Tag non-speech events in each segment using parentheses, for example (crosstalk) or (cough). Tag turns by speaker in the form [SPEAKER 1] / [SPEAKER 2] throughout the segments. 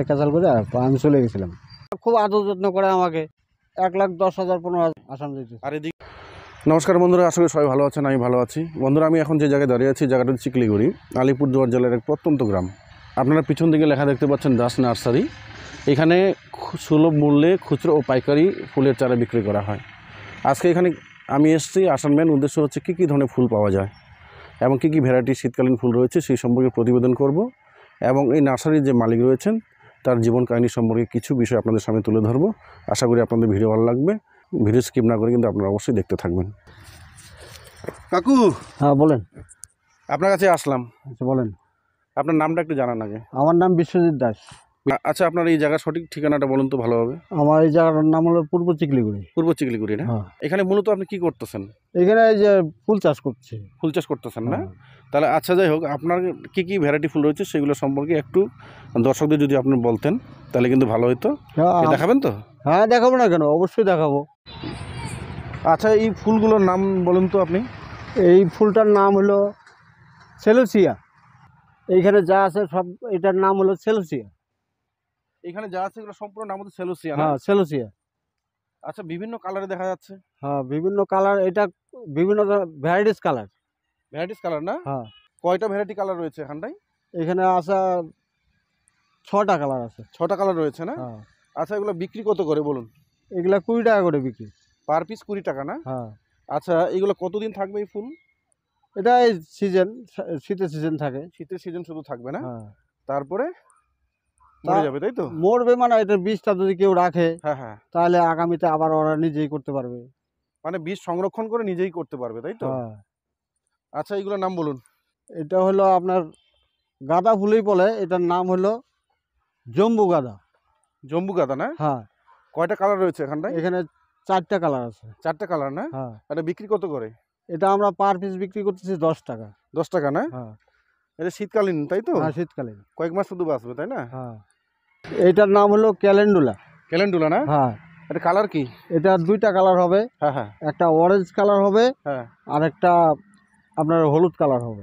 [SPEAKER 1] করে আমি চলে গেছিলাম। খুব আদর যত্ন করে আমাকে। এক লাখ দশ হাজার পনেরো হাজার আসাম দিতে
[SPEAKER 2] আর এদিক নমস্কার বন্ধুরা আশা করি সবাই ভালো আছেন আমি ভালো আছি। বন্ধুরা আমি এখন যে জায়গায় দাঁড়িয়ে আছি জায়গাটা হচ্ছে চিকলিগুড়ি আলিপুরদুয়ার জেলার এক প্রত্যন্ত গ্রাম। আপনারা পিছন দিকে লেখা দেখতে পাচ্ছেন দাস নার্সারি। এখানে সুলভ মূল্যে খুচরো ও পাইকারি ফুলের চারা বিক্রি করা হয়। আজকে এখানে আমি এসেছি আসার মেন উদ্দেশ্য হচ্ছে কী কী ধরনের ফুল পাওয়া যায় এবং কী কী ভ্যারাইটি শীতকালীন ফুল রয়েছে সেই সম্পর্কে প্রতিবেদন করব। এবং এই নার্সারির যে মালিক রয়েছেন তার জীবন কাহিনী সম্পর্কে কিছু বিষয় আপনাদের সামনে তুলে ধরবো। আশা করি আপনাদের ভিডিও ভালো লাগবে। ভিডিও স্কিপ না করে কিন্তু আপনারা অবশ্যই দেখতে থাকবেন। কাকু!
[SPEAKER 1] হ্যাঁ বলেন।
[SPEAKER 2] আপনার কাছে আসলাম।
[SPEAKER 1] আচ্ছা বলেন।
[SPEAKER 2] আপনার নামটা একটু জানান আগে।
[SPEAKER 1] আমার নাম বিশ্বজিৎ দাস।
[SPEAKER 2] আচ্ছা আপনার এই জায়গার সঠিক ঠিকানাটা বলুন তো ভালোভাবে।
[SPEAKER 1] আমার এই জায়গাটার নাম হলো পূর্ব চিকলিগুড়ি।
[SPEAKER 2] পূর্ব চিকলিগুড়ি না?
[SPEAKER 1] হ্যাঁ।
[SPEAKER 2] এখানে মূলত আপনি কি করতেছেন?
[SPEAKER 1] এখানে এই যে ফুল চাষ করছে।
[SPEAKER 2] ফুল চাষ করতেছেন না?
[SPEAKER 1] হ্যাঁ।
[SPEAKER 2] তাহলে আচ্ছা যাই হোক আপনার কি কি ভ্যারাইটি ফুল রয়েছে সেগুলো সম্পর্কে একটু দর্শকদের যদি আপনি বলতেন তাহলে কিন্তু ভালো হতো
[SPEAKER 1] হ্যাঁ,
[SPEAKER 2] এ দেখাবেন তো?
[SPEAKER 1] হ্যাঁ দেখাবো না কেন? অবশ্যই দেখাবো।
[SPEAKER 2] আচ্ছা এই ফুলগুলোর নাম বলুন তো আপনি।
[SPEAKER 1] এই ফুলটার নাম হলো সেলোসিয়া। এইখানে যা আছে সব এটার নাম হলো সেলোসিয়া।
[SPEAKER 2] এখানে যা আছে এগুলো সম্পূর্ণ নাম হচ্ছে সেলোসিয়া
[SPEAKER 1] হ্যাঁ সেলোসিয়া
[SPEAKER 2] আচ্ছা বিভিন্ন কালারে দেখা যাচ্ছে।
[SPEAKER 1] হ্যাঁ বিভিন্ন কালার এটা বিভিন্ন ভ্যারাইটিস কালার
[SPEAKER 2] ভ্যারাইটিস কালার না?
[SPEAKER 1] হ্যাঁ।
[SPEAKER 2] কয়টা ভ্যারাইটি কালার রয়েছে এখানটায়
[SPEAKER 1] এখানে আসা ছটা কালার আছে।
[SPEAKER 2] ছটা কালার রয়েছে না?
[SPEAKER 1] হ্যাঁ।
[SPEAKER 2] আচ্ছা এগুলো বিক্রি কত করে বলুন?
[SPEAKER 1] এগুলা কুড়ি টাকা করে বিক্রি।
[SPEAKER 2] পার পিস কুড়ি টাকা না?
[SPEAKER 1] হ্যাঁ।
[SPEAKER 2] আচ্ছা এগুলো কতদিন থাকবে এই ফুল?
[SPEAKER 1] এটা সিজন শীতের সিজন থাকে।
[SPEAKER 2] শীতের সিজন শুধু থাকবে না?
[SPEAKER 1] হ্যাঁ।
[SPEAKER 2] তারপরে মরে
[SPEAKER 1] তা-
[SPEAKER 2] যাবে তাই তো?
[SPEAKER 1] মরবে মানে এটা বীজটা যদি কেউ রাখে
[SPEAKER 2] হ্যাঁ হ্যাঁ।
[SPEAKER 1] তাহলে আগামীতে আবার ওরা নিজেই করতে পারবে।
[SPEAKER 2] মানে বীজ সংরক্ষণ করে নিজেই করতে পারবে তাই তো?
[SPEAKER 1] হ্যাঁ।
[SPEAKER 2] আচ্ছা এগুলোর নাম বলুন।
[SPEAKER 1] এটা হলো আপনার গাঁদা ফুলই বলে এটার নাম হলো জম্বু গাঁদা।
[SPEAKER 2] জম্বু গাদা না?
[SPEAKER 1] হ্যাঁ।
[SPEAKER 2] কয়টা কালার রয়েছে এখানটায়?
[SPEAKER 1] এখানে চারটা কালার আছে।
[SPEAKER 2] চারটা কালার না?
[SPEAKER 1] হ্যাঁ।
[SPEAKER 2] এটা বিক্রি কত করে?
[SPEAKER 1] এটা আমরা পার পিস বিক্রি করতেছি দশ টাকা।
[SPEAKER 2] দশ টাকা না?
[SPEAKER 1] হ্যাঁ।
[SPEAKER 2] এটা শীতকালীন তাই তো?
[SPEAKER 1] হ্যাঁ শীতকালীন।
[SPEAKER 2] কয়েক মাস শুধু বাঁচবে তাই না?
[SPEAKER 1] হ্যাঁ। এটার নাম হলো ক্যালেন্ডুলা।
[SPEAKER 2] ক্যালেন্ডুলা না?
[SPEAKER 1] হ্যাঁ।
[SPEAKER 2] এটা কালার কি?
[SPEAKER 1] এটা দুইটা কালার হবে।
[SPEAKER 2] হ্যাঁ হ্যাঁ।
[SPEAKER 1] একটা অরেঞ্জ কালার হবে
[SPEAKER 2] হ্যাঁ।
[SPEAKER 1] আর একটা আপনার হলুদ কালার হবে।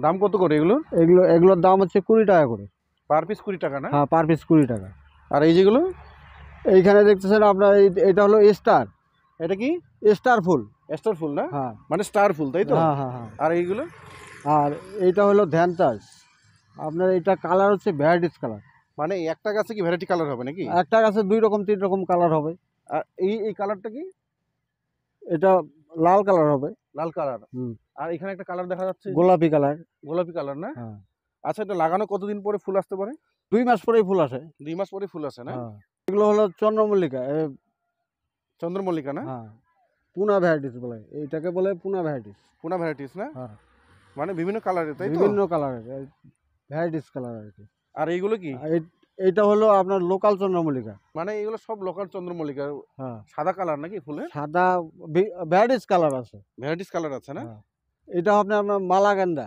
[SPEAKER 2] দাম কত করে এগুলো?
[SPEAKER 1] এগুলো এগুলোর দাম হচ্ছে কুড়ি টাকা করে।
[SPEAKER 2] পার পিস কুড়ি টাকা না?
[SPEAKER 1] হ্যাঁ পার পিস কুড়ি টাকা।
[SPEAKER 2] আর এই যেগুলো?
[SPEAKER 1] এইখানে দেখতেছেন আপনার এই- এটা হলো স্টার।
[SPEAKER 2] এটা কি?
[SPEAKER 1] স্টার ফুল।
[SPEAKER 2] স্টার ফুল না?
[SPEAKER 1] হ্যাঁ।
[SPEAKER 2] মানে স্টার ফুল তাই তো?
[SPEAKER 1] হ্যাঁ হ্যাঁ হ্যাঁ।
[SPEAKER 2] আর এইগুলো?
[SPEAKER 1] আর এইটা হলো ধ্যানতাস আপনার এটা কালার হচ্ছে ভ্যারাইটিস কালার।
[SPEAKER 2] মানে একটা গাছে কি ভ্যারাইটি কালার হবে নাকি?
[SPEAKER 1] একটা গাছে দুই রকম তিন রকম কালার হবে।
[SPEAKER 2] আর এই এই কালারটা কি?
[SPEAKER 1] এটা লাল কালার হবে।
[SPEAKER 2] লাল কালার আর এখানে একটা কালার দেখা যাচ্ছে
[SPEAKER 1] গোলাপি কালার
[SPEAKER 2] গোলাপি কালার না?
[SPEAKER 1] হ্যাঁ।
[SPEAKER 2] আচ্ছা এটা লাগানো কতদিন পরে ফুল আসতে পারে?
[SPEAKER 1] দুই মাস পরেই ফুল আসে।
[SPEAKER 2] দুই মাস পরে ফুল আসে না?
[SPEAKER 1] হ্যাঁ। এগুলো হলো চন্দ্রমল্লিকা
[SPEAKER 2] চন্দ্রমল্লিকা না?
[SPEAKER 1] হ্যাঁ। পুনা ভ্যারাইটিস বলে এইটাকে বলে পুনা ভ্যারাইটিস
[SPEAKER 2] পুনা ভ্যারাইটিস না? মানে বিভিন্ন কালারের তাই তো?
[SPEAKER 1] বিভিন্ন কালারের ভ্যারাইটিস কালার আর কি।
[SPEAKER 2] আর এইগুলো কি?
[SPEAKER 1] এইটা হলো আপনার লোকাল চন্দ্রমল্লিকা।
[SPEAKER 2] মানে এগুলো সব লোকাল চন্দ্রমল্লিকা।
[SPEAKER 1] হ্যাঁ।
[SPEAKER 2] সাদা কালার নাকি ফুলে?
[SPEAKER 1] সাদা ভ্যারাইটিস কালার আছে।
[SPEAKER 2] ভ্যারাইটিস কালার আছে না?
[SPEAKER 1] হ্যাঁ। এটা আপনি আপনার মালা গেন্দা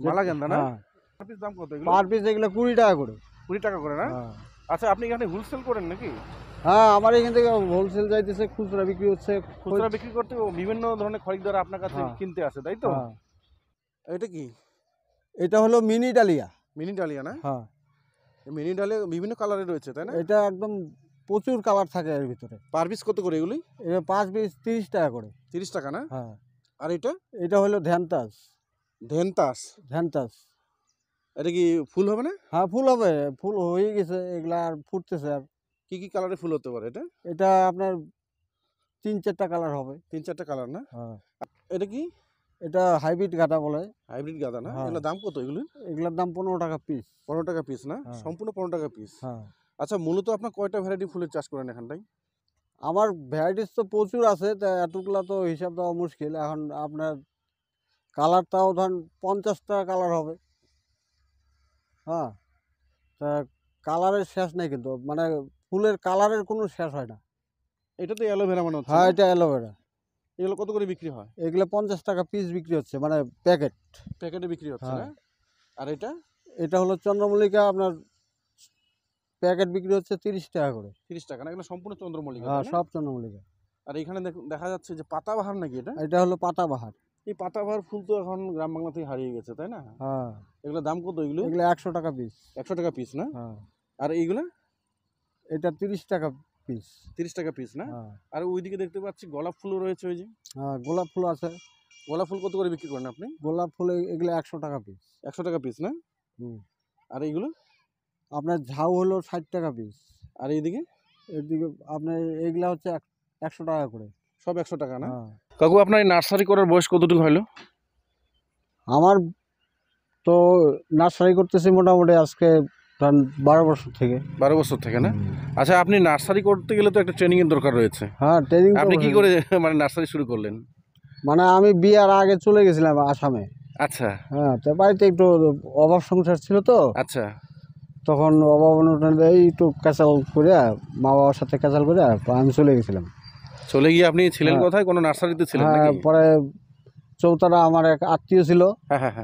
[SPEAKER 2] মালা গেন্দা না?
[SPEAKER 1] হ্যাঁ।
[SPEAKER 2] পার পিস দাম কত
[SPEAKER 1] পার পিস এগুলো কুড়ি টাকা করে।
[SPEAKER 2] কুড়ি টাকা করে না?
[SPEAKER 1] হ্যাঁ।
[SPEAKER 2] আচ্ছা আপনি এখানে হোলসেল করেন নাকি?
[SPEAKER 1] হ্যাঁ আমার এখান থেকে হোলসেল যাইতেছে খুচরা বিক্রি হচ্ছে।
[SPEAKER 2] খুচরা বিক্রি করতে বিভিন্ন ধরনের খরিদ্দার আপনার কাছে। কিনতে আসে তাই তো। এটা কি?
[SPEAKER 1] এটা হলো মিনি ডালিয়া।
[SPEAKER 2] মিনি ডালিয়া না?
[SPEAKER 1] হ্যাঁ।
[SPEAKER 2] মিনি ডালে বিভিন্ন কালারের রয়েছে তাই না?
[SPEAKER 1] এটা একদম প্রচুর কালার থাকে এর ভিতরে।
[SPEAKER 2] পার পিস কত করে এগুলি
[SPEAKER 1] এটা পাঁচ পিস তিরিশ টাকা করে।
[SPEAKER 2] তিরিশ টাকা না?
[SPEAKER 1] হ্যাঁ।
[SPEAKER 2] আর এটা?
[SPEAKER 1] এটা হলো ধ্যানতাস।
[SPEAKER 2] ধেনতাস
[SPEAKER 1] ধ্যানতাস।
[SPEAKER 2] এটা কি ফুল হবে না?
[SPEAKER 1] হ্যাঁ ফুল হবে। ফুল হয়ে গেছে এগুলা আর ফুটতেছে আর।
[SPEAKER 2] কি কি কালারের ফুল হতে পারে এটা?
[SPEAKER 1] এটা আপনার তিন চারটা কালার হবে।
[SPEAKER 2] তিন চারটা কালার না?
[SPEAKER 1] হ্যাঁ।
[SPEAKER 2] এটা কি?
[SPEAKER 1] এটা হাইব্রিড গাঁদা বলে।
[SPEAKER 2] হাইব্রিড গাঁদা না?
[SPEAKER 1] হ্যাঁ।
[SPEAKER 2] এগুলোর দাম কত এগুলো
[SPEAKER 1] এগুলোর দাম পনেরো টাকা পিস
[SPEAKER 2] পনেরো টাকা পিস না?
[SPEAKER 1] হ্যাঁ।
[SPEAKER 2] সম্পূর্ণ পনেরো টাকা পিস
[SPEAKER 1] হ্যাঁ।
[SPEAKER 2] আচ্ছা মূলত আপনার কয়টা ভ্যারাইটি ফুলের চাষ করেন এখানটায়?
[SPEAKER 1] আমার ভ্যারাইটিস তো প্রচুর আছে তা এতগুলা তো হিসাব দেওয়া মুশকিল। এখন আপনার কালারটাও ধরেন পঞ্চাশটা কালার হবে। হ্যাঁ। তা কালারের শেষ নেই কিন্তু মানে ফুলের কালারের কোনো শেষ হয় না।
[SPEAKER 2] এটা তো অ্যালোভেরা মানে
[SPEAKER 1] হ্যাঁ এটা অ্যালোভেরা
[SPEAKER 2] এগুলো কত করে বিক্রি হয়?
[SPEAKER 1] এগুলো পঞ্চাশ টাকা পিস বিক্রি হচ্ছে মানে প্যাকেট
[SPEAKER 2] প্যাকেটে বিক্রি হচ্ছে
[SPEAKER 1] হ্যাঁ।
[SPEAKER 2] না আর এটা?
[SPEAKER 1] এটা হলো চন্দ্রমল্লিকা আপনার প্যাকেট বিক্রি হচ্ছে তিরিশ টাকা করে।
[SPEAKER 2] তিরিশ টাকা না? এগুলো সম্পূর্ণ চন্দ্রমল্লিকা
[SPEAKER 1] হ্যাঁ
[SPEAKER 2] তাই না?
[SPEAKER 1] সব চন্দ্রমল্লিকা।
[SPEAKER 2] আর এখানে দেখ- দেখা যাচ্ছে যে পাতাবাহার নাকি এটা?
[SPEAKER 1] এটা হলো পাতাবাহার।
[SPEAKER 2] এই পাতাবাহার ফুল তো এখন গ্রাম বাংলা থেকে হারিয়ে গেছে তাই না?
[SPEAKER 1] হ্যাঁ।
[SPEAKER 2] এগুলো দাম কত এগুলো?
[SPEAKER 1] এগুলো একশো টাকা পিস
[SPEAKER 2] একশো টাকা পিস না?
[SPEAKER 1] হ্যাঁ।
[SPEAKER 2] আর এইগুলো?
[SPEAKER 1] এটা তিরিশ টাকা পিস
[SPEAKER 2] তিরিশ টাকা পিস না?
[SPEAKER 1] হ্যাঁ।
[SPEAKER 2] আর ওইদিকে দেখতে পাচ্ছি গোলাপ ফুলও রয়েছে ওই যে।
[SPEAKER 1] হ্যাঁ, গোলাপ ফুল আছে।
[SPEAKER 2] গোলাপ ফুল কত করে বিক্রি করেন আপনি?
[SPEAKER 1] গোলাপ ফুল এগুলো একশো টাকা পিস
[SPEAKER 2] একশো টাকা পিস না?
[SPEAKER 1] হুম।
[SPEAKER 2] আর এইগুলো?
[SPEAKER 1] আপনার ঝাউ হলো ষাট টাকা পিস
[SPEAKER 2] আর এইদিকে?
[SPEAKER 1] এদিকে আপনার এগুলা হচ্ছে এক- একশো টাকা করে।
[SPEAKER 2] সব একশো টাকা না?
[SPEAKER 1] হ্যাঁ।
[SPEAKER 2] কাকু আপনার এই নার্সারি করার বয়স কতটুকু হলো?
[SPEAKER 1] আমার তো নার্সারি করতেছি মোটামুটি আজকে ধরেন বারো বছর থেকে।
[SPEAKER 2] বারো বছর থেকে না? আচ্ছা আপনি নার্সারি করতে গেলে তো একটা ট্রেনিং এর দরকার রয়েছে।
[SPEAKER 1] হ্যাঁ ট্রেনিং
[SPEAKER 2] আপনি কি করে (laughs) মানে নার্সারি শুরু করলেন?
[SPEAKER 1] মানে আমি বিয়ার আগে চলে গেছিলাম আসামে।
[SPEAKER 2] আচ্ছা।
[SPEAKER 1] হ্যাঁ তো বাড়িতে একটু অভাব সংসার ছিল তো।
[SPEAKER 2] আচ্ছা।
[SPEAKER 1] তখন অভাব অনুদানে এই একটু ক্যাচাল করে মা বাবার সাথে ক্যাচাল করে আমি চলে গেছিলাম।
[SPEAKER 2] চলে গিয়ে আপনি ছিলেন
[SPEAKER 1] হ্যাঁ।
[SPEAKER 2] কোথায়? কোনো নার্সারিতে ছিলেন
[SPEAKER 1] হ্যাঁ পরে চৌতারা আমার এক আত্মীয় ছিল।
[SPEAKER 2] হ্যাঁ হ্যাঁ হ্যাঁ।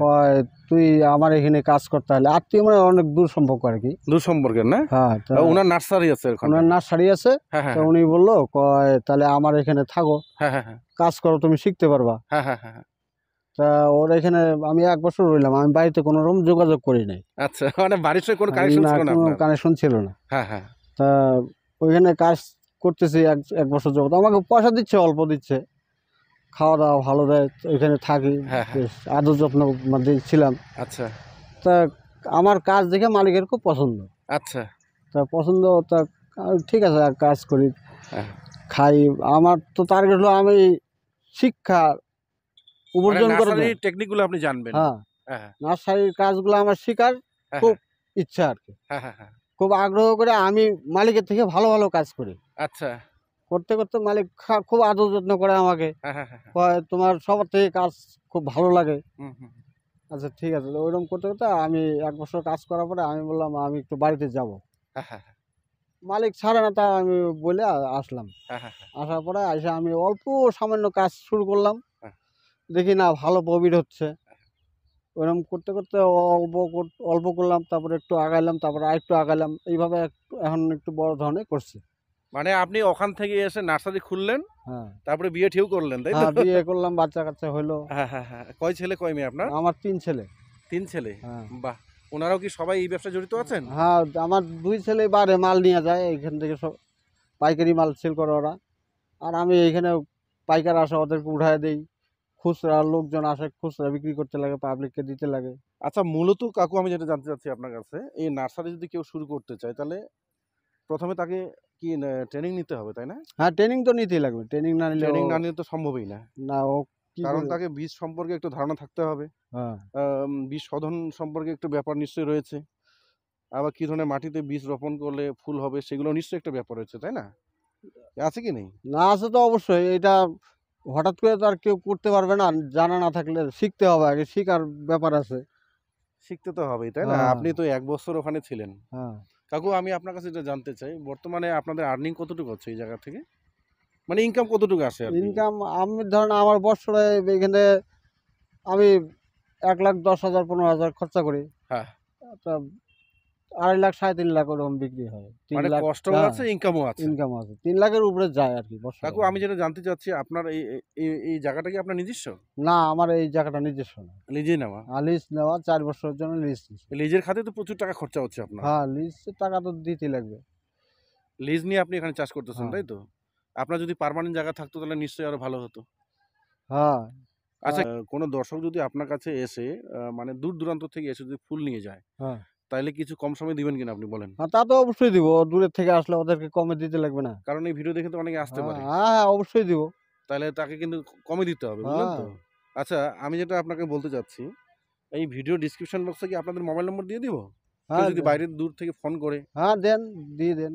[SPEAKER 1] তুই আমার এখানে কাজ করতে হলে আত্মীয় মানে অনেক দূর সম্পর্ক আর কি।
[SPEAKER 2] দূর সম্পর্কের না?
[SPEAKER 1] হ্যাঁ তা
[SPEAKER 2] ওনার নার্সারি আছে
[SPEAKER 1] ওনার নার্সারি আছে। তো উনি বলল কয় তাহলে আমার এখানে থাকো। কাজ করো তুমি শিখতে পারবা। তা ওর এখানে আমি এক বছর রইলাম আমি বাড়িতে কোনো রকম যোগাযোগ করি নাই।
[SPEAKER 2] আচ্ছা মানে বাড়ির কোনো কানেকশন ছিল না
[SPEAKER 1] কোনো কানেকশন ছিল না।
[SPEAKER 2] হ্যাঁ হ্যাঁ।
[SPEAKER 1] তা ওইখানে কাজ করতেছি এক এক বছর যাবত। আমাকে পয়সা দিচ্ছে অল্প দিচ্ছে। খাওয়া দাওয়া ভালো দেয় এখানে থাকি।
[SPEAKER 2] হ্যাঁ, হ্যাঁ।
[SPEAKER 1] বেশ আদর যত্ন মধ্যে ছিলাম
[SPEAKER 2] আচ্ছা।
[SPEAKER 1] তা আমার কাজ দেখে মালিকের খুব পছন্দ।
[SPEAKER 2] আচ্ছা।
[SPEAKER 1] তা পছন্দ তা আহ, ঠিক আছে আর কাজ করি।
[SPEAKER 2] হ্যাঁ।
[SPEAKER 1] খাই আমার তো টার্গেট হলো আমি শিক্ষা উপার্জন করে দেব।
[SPEAKER 2] টেকনিকগুলো আপনি জানবেন।
[SPEAKER 1] হ্যাঁ।
[SPEAKER 2] হ্যাঁ হ্যাঁ,
[SPEAKER 1] নার্সারির কাজগুলো আমার শেখার
[SPEAKER 2] হ্যাঁ,
[SPEAKER 1] খুব ইচ্ছা আর কি।
[SPEAKER 2] হ্যাঁ হ্যাঁ হ্যাঁ।
[SPEAKER 1] খুব আগ্রহ করে আমি মালিকের থেকে ভালো ভালো কাজ করি।
[SPEAKER 2] আচ্ছা।
[SPEAKER 1] করতে করতে মালিক খুব আদর যত্ন করে আমাকে।
[SPEAKER 2] হ্যাঁ হ্যাঁ হ্যাঁ
[SPEAKER 1] তোমার সবার থেকে কাজ খুব ভালো লাগে। আচ্ছা ঠিক আছে। তো ওইরকম করতে করতে আমি এক বছর কাজ করার পরে আমি বললাম আমি একটু বাড়িতে যাব। মালিক ছাড়ে না তা আমি বলে আসলাম। আসার পরে এসে আমি অল্প সামান্য কাজ শুরু করলাম। দেখি না ভালো প্রফিট হচ্ছে। ওরকম করতে করতে অল্প অল্প করলাম তারপরে একটু আগাইলাম তারপরে আরেকটু আগাইলাম। এইভাবে একটু এখন একটু বড় ধরনের করছি।
[SPEAKER 2] মানে আপনি ওখান থেকে এসে নার্সারি খুললেন
[SPEAKER 1] হ্যাঁ।
[SPEAKER 2] তারপরে বিয়ে ঠিক করলেন তাই তো?
[SPEAKER 1] হ্যাঁ বিয়ে করলাম বাচ্চা কাচ্চা হইল
[SPEAKER 2] হ্যাঁ হ্যাঁ হ্যাঁ। কয় ছেলে কয় মেয়ে আপনার?
[SPEAKER 1] আমার তিন ছেলে।
[SPEAKER 2] তিন ছেলে?
[SPEAKER 1] হ্যাঁ।
[SPEAKER 2] বাহ! ওনারাও কি সবাই এই ব্যবসায় জড়িত আছেন?
[SPEAKER 1] হ্যাঁ আমার দুই ছেলে বারে মাল নিয়ে যায় এইখান থেকে সব পাইকারি মাল সেল করে ওরা। আর আমি এইখানে পাইকার আসে ওদেরকে উঠায় দেই। খুচরা লোকজন আসে খুচরা বিক্রি করতে লাগে পাবলিককে দিতে লাগে।
[SPEAKER 2] আচ্ছা মূলত কাকু আমি যেটা জানতে চাচ্ছি আপনার কাছে এই নার্সারি যদি কেউ শুরু করতে চায় তাহলে প্রথমে তাকে কি ট্রেনিং নিতে হবে তাই না?
[SPEAKER 1] হ্যাঁ ট্রেনিং তো নিতেই লাগবে ট্রেনিং না নিলে
[SPEAKER 2] ট্রেনিং না নিলে তো সম্ভবই না।
[SPEAKER 1] না ও
[SPEAKER 2] কারণ তাকে বীজ সম্পর্কে একটু ধারণা থাকতে হবে।
[SPEAKER 1] হ্যাঁ।
[SPEAKER 2] বীজ শোধন সম্পর্কে একটু ব্যাপার নিশ্চয়ই রয়েছে। আবার কি ধরনের মাটিতে বীজ রোপণ করলে ফুল হবে সেগুলো নিশ্চয়ই একটা ব্যাপার রয়েছে তাই না? আছে কি নেই?
[SPEAKER 1] না আছে তো অবশ্যই এটা হঠাৎ করে তো আর কেউ করতে পারবে না জানা না থাকলে শিখতে হবে আগে শিখার ব্যাপার আছে।
[SPEAKER 2] শিখতে তো হবেই তাই না?
[SPEAKER 1] হ্যাঁ।
[SPEAKER 2] আপনি তো এক বছর ওখানে ছিলেন।
[SPEAKER 1] হ্যাঁ।
[SPEAKER 2] কাকু আমি আপনার কাছে এটা জানতে চাই বর্তমানে আপনাদের আর্নিং কতটুকু হচ্ছে এই জায়গা থেকে? মানে ইনকাম কতটুকু আসে
[SPEAKER 1] ইনকাম আমি ধরেন আমার বছরে এখানে আমি এক লাখ দশ হাজার পনেরো হাজার খরচা করি।
[SPEAKER 2] হ্যাঁ।
[SPEAKER 1] আড়াই লাখ সাড়ে তিন লাখ ওরকম বিক্রি হয়। তিন
[SPEAKER 2] মানে
[SPEAKER 1] লাখ
[SPEAKER 2] কষ্টও
[SPEAKER 1] হ্যাঁ,
[SPEAKER 2] আছে ইনকামও আছে।
[SPEAKER 1] ইনকাম আছে। তিন লাখের উপরে যায় আর কি
[SPEAKER 2] কাকু আমি যেটা জানতে চাচ্ছি আপনার এই এই- এই জায়গাটা কি আপনার নিজস্ব?
[SPEAKER 1] না আমার এই জায়গাটা নিজস্ব না।
[SPEAKER 2] লিজে নেওয়া?
[SPEAKER 1] লিজ নেওয়া চার বছরের জন্য লিজ
[SPEAKER 2] লিজের খাতে তো প্রচুর টাকা খরচা হচ্ছে আপনার।
[SPEAKER 1] হ্যাঁ লিজ টাকা তো দিতে লাগবে।
[SPEAKER 2] লিজ নিয়ে আপনি এখানে চাষ করতেছেন
[SPEAKER 1] হ্যাঁ।
[SPEAKER 2] তাই তো? আপনার যদি পার্মানেন্ট জায়গা থাকতো তাহলে নিশ্চয়ই আরও ভালো হতো।
[SPEAKER 1] হ্যাঁ।
[SPEAKER 2] আচ্ছা কোনো দর্শক যদি আপনার কাছে এসে আহ, মানে দূর দূরান্ত থেকে এসে যদি ফুল নিয়ে যায়
[SPEAKER 1] হ্যাঁ।
[SPEAKER 2] তাহলে কিছু কম সময় দিবেন কিনা আপনি বলেন?
[SPEAKER 1] হ্যাঁ তা তো অবশ্যই দিব। দূরের থেকে আসলে ওদেরকে কমে দিতে লাগবে না।
[SPEAKER 2] কারণ এই ভিডিও দেখে তো অনেকে আসতে
[SPEAKER 1] হ্যাঁ
[SPEAKER 2] পারে।
[SPEAKER 1] হ্যাঁ হ্যাঁ অবশ্যই দিব।
[SPEAKER 2] তাহলে তাকে কিন্তু কমে দিতে হবে বুঝলেন তো?
[SPEAKER 1] হ্যাঁ।
[SPEAKER 2] আচ্ছা আমি যেটা আপনাকে বলতে চাচ্ছি এই ভিডিও ডিসক্রিপশন বক্সে কি আপনাদের মোবাইল নম্বর দিয়ে দিব?
[SPEAKER 1] হ্যাঁ
[SPEAKER 2] যদি বাইরের দূর থেকে ফোন করে।
[SPEAKER 1] হ্যাঁ দেন দিয়ে দেন।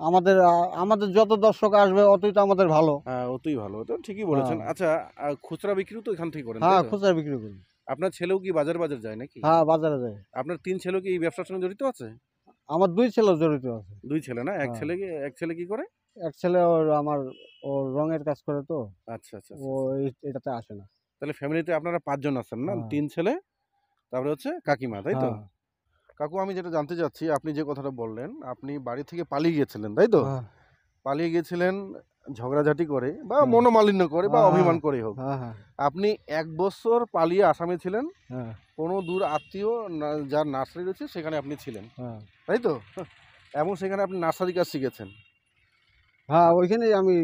[SPEAKER 1] আমাদের আমাদের যত দর্শক আসবে অতই তো আমাদের ভালো।
[SPEAKER 2] হ্যাঁ অতই ভালো। তো ঠিকই বলেছেন।
[SPEAKER 1] হ্যাঁ।
[SPEAKER 2] আচ্ছা খুচরা বিক্রিও তো এখান থেকে করেন
[SPEAKER 1] হ্যাঁ খুচরা বিক্রি করি।
[SPEAKER 2] আপনার ছেলেও কি বাজার বাজার যায় নাকি?
[SPEAKER 1] হ্যাঁ বাজারে যায়।
[SPEAKER 2] আপনার তিন ছেলেও কি এই ব্যবসার সঙ্গে জড়িত আছে?
[SPEAKER 1] আমার দুই ছেলে জড়িত আছে।
[SPEAKER 2] দুই ছেলে না? এক
[SPEAKER 1] হ্যাঁ।
[SPEAKER 2] ছেলে কি এক ছেলে কি করে?
[SPEAKER 1] এক ছেলে ওর আমার ওর রঙের কাজ করে তো।
[SPEAKER 2] আচ্ছা আচ্ছা
[SPEAKER 1] ও
[SPEAKER 2] আচ্ছা।
[SPEAKER 1] এটাতে আসে না।
[SPEAKER 2] তাহলে ফ্যামিলিতে আপনারা পাঁচজন আছেন না?
[SPEAKER 1] হ্যাঁ।
[SPEAKER 2] তিন ছেলে তারপরে হচ্ছে কাকিমা তাই তো?
[SPEAKER 1] হ্যাঁ,
[SPEAKER 2] কাকু আমি যেটা জানতে চাচ্ছি আপনি যে কথাটা বললেন আপনি বাড়ি থেকে পালিয়ে গিয়েছিলেন তাই তো?
[SPEAKER 1] হ্যাঁ,
[SPEAKER 2] পালিয়ে গিয়েছিলেন ঝগড়াঝাটি করে বা। মনোমালিন্য করে বা
[SPEAKER 1] হ্যাঁ,
[SPEAKER 2] অভিমান
[SPEAKER 1] হ্যাঁ।
[SPEAKER 2] করে হোক।
[SPEAKER 1] হ্যাঁ
[SPEAKER 2] আপনি এক বছর পালিয়ে আসামে ছিলেন। কোনো দূর আত্মীয় যার নার্সারি রয়েছে সেখানে আপনি ছিলেন। তাই তো? এবং সেখানে আপনি নার্সারি কাজ শিখেছেন।
[SPEAKER 1] হ্যাঁ ওইখানেই আমি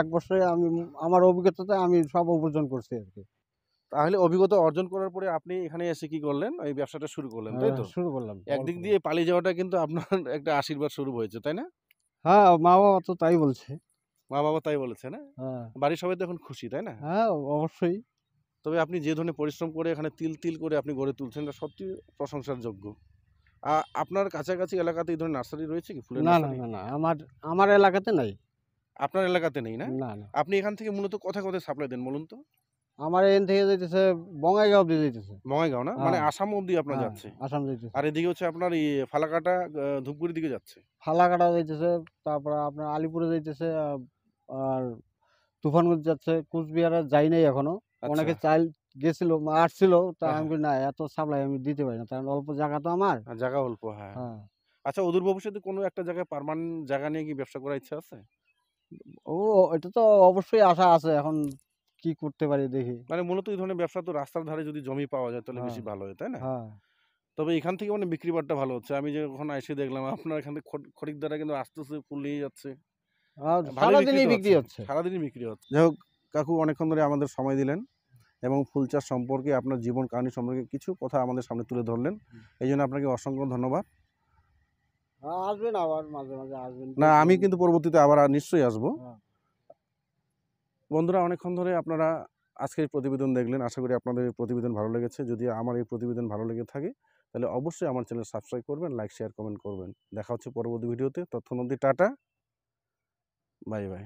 [SPEAKER 1] এক বছরে আমি আমার অভিজ্ঞতাতে আমি সব উপার্জন করছি আর কি।
[SPEAKER 2] তাহলে অভিজ্ঞতা অর্জন করার পরে আপনি এখানে এসে কি করলেন? এই ব্যবসাটা শুরু করলেন তাই তো?
[SPEAKER 1] শুরু করলাম
[SPEAKER 2] একদিক দিয়ে পালিয়ে যাওয়াটা কিন্তু আপনার একটা আশীর্বাদ শুরু হয়েছে তাই না?
[SPEAKER 1] হ্যাঁ মা বাবা তো তাই বলছে।
[SPEAKER 2] মা বাবা তাই বলেছে না?
[SPEAKER 1] হ্যাঁ।
[SPEAKER 2] বাড়ির সবাই তো এখন খুশি তাই না?
[SPEAKER 1] হ্যাঁ অবশ্যই।
[SPEAKER 2] তবে আপনি যে ধরনের পরিশ্রম করে এখানে তিল তিল করে আপনি গড়ে তুলছেন এটা সত্যি প্রশংসার যোগ্য আ- আপনার কাছাকাছি এলাকাতে এই ধরনের নার্সারি রয়েছে কি? ফুলের
[SPEAKER 1] না না
[SPEAKER 2] নার্সারি?
[SPEAKER 1] না না আমার আমার এলাকাতে নাই।
[SPEAKER 2] আপনার এলাকাতে নেই না?
[SPEAKER 1] না না।
[SPEAKER 2] আপনি এখান থেকে মূলত কোথায় কোথায় সাপ্লাই দেন বলুন তো?
[SPEAKER 1] আমার এখান থেকে যাইতেছে বঙ্গাইগাঁও দিয়ে যাইতেছে।
[SPEAKER 2] বঙ্গাইগাঁও না? মানে
[SPEAKER 1] হ্যাঁ।
[SPEAKER 2] আসাম অবধি আপনার
[SPEAKER 1] হ্যাঁ,
[SPEAKER 2] যাচ্ছে।
[SPEAKER 1] আসাম যাইতেছে।
[SPEAKER 2] আর এদিকে হচ্ছে আপনার এই ফালাকাটা ধূপগুড়ির দিকে যাচ্ছে।
[SPEAKER 1] ফালাকাটা যাইতেছে তারপরে আপনার আলিপুরে যাইতেছে আর তুফানগঞ্জ যাচ্ছে কুচবিহারে যাই নাই এখনও। অনেকে
[SPEAKER 2] আচ্ছা,
[SPEAKER 1] চাইল গেছিল আসছিল তা
[SPEAKER 2] হ্যাঁ,
[SPEAKER 1] আমি না এত সাপ্লাই আমি দিতে পারি না কারণ অল্প জায়গা তো আমার।
[SPEAKER 2] আর জায়গা অল্প হ্যাঁ।
[SPEAKER 1] হ্যাঁ।
[SPEAKER 2] আচ্ছা অদূর ভবিষ্যতে কোনো একটা জায়গায় পার্মানেন্ট জায়গা নিয়ে কি ব্যবসা করার ইচ্ছা আছে?
[SPEAKER 1] ও এটা তো অবশ্যই আশা আছে এখন কি করতে পারি দেখি।
[SPEAKER 2] মানে মূলত এই ধরনের ব্যবসা তো রাস্তার ধারে যদি জমি পাওয়া যায় তাহলে বেশি
[SPEAKER 1] হ্যাঁ।
[SPEAKER 2] ভালো হয় তাই না?
[SPEAKER 1] হ্যাঁ।
[SPEAKER 2] তবে এখান থেকে মানে বিক্রি বাট্টা ভালো হচ্ছে। আমি যখন এসে দেখলাম আপনার এখান থেকে খরিদ- খরিদ্দাররা কিন্তু আস্তে আস্তে ফুল নিয়ে যাচ্ছে
[SPEAKER 1] সারাদিনই বিক্রি হচ্ছে।
[SPEAKER 2] সারাদিনই বিক্রি হচ্ছে। যাই হোক কাকু অনেকক্ষণ ধরে আমাদের সময় দিলেন এবং ফুল চাষ সম্পর্কে আপনার জীবন কাহিনী সম্পর্কে কিছু কথা আমাদের সামনে তুলে ধরলেন। এই জন্য আপনাকে অসংখ্য ধন্যবাদ।
[SPEAKER 1] হ্যাঁ, আসবেন আবার মাঝে মাঝে আসবেন।
[SPEAKER 2] না আমি কিন্তু পরবর্তীতে আবার নিশ্চয়ই আসব। বন্ধুরা, অনেকক্ষণ ধরে আপনারা আজকের প্রতিবেদন দেখলেন। আশা করি আপনাদের এই প্রতিবেদন ভালো লেগেছে। যদি আমার এই প্রতিবেদন ভালো লেগে থাকে, তাহলে অবশ্যই আমার চ্যানেল সাবস্ক্রাইব করবেন, লাইক, শেয়ার, কমেন্ট করবেন। দেখা হচ্ছে পরবর্তী ভিডিওতে। তথ্য নদী টাটা। Bye bye.